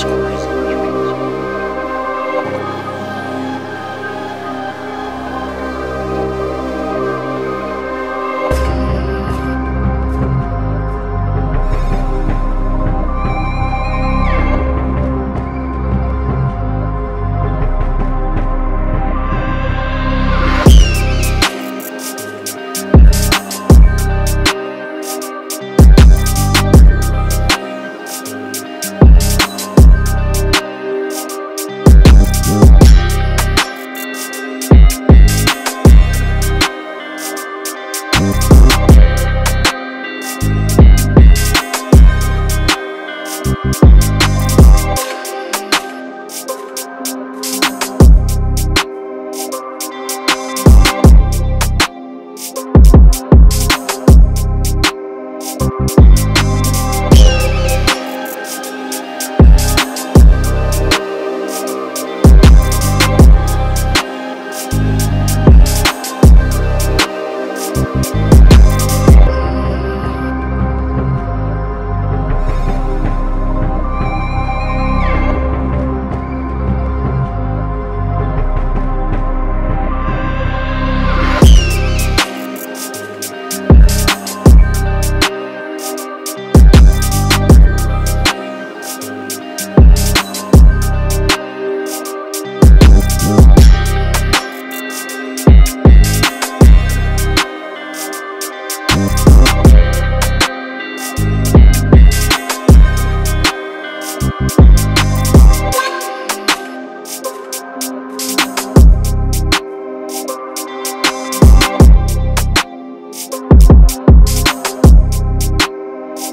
school. Thank